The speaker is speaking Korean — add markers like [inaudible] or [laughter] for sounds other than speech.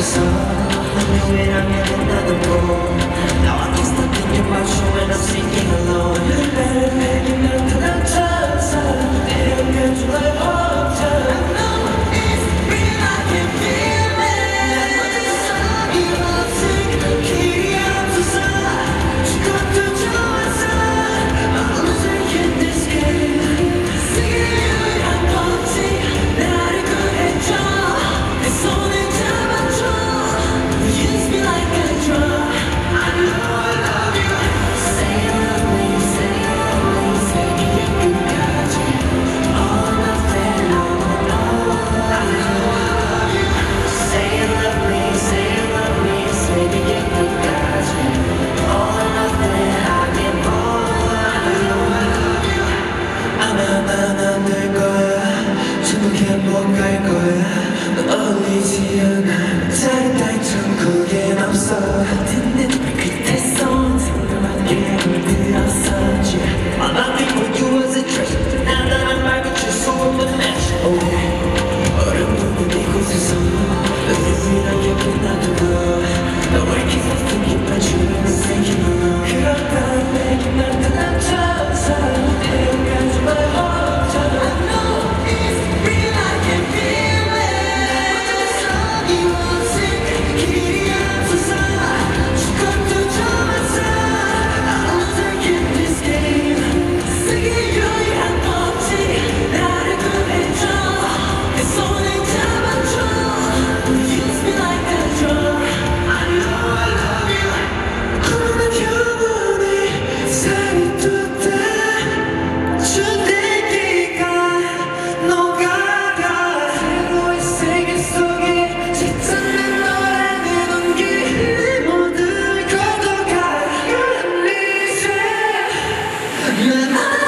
있어 분명히 향해 된다던 곳 Good night. [laughs]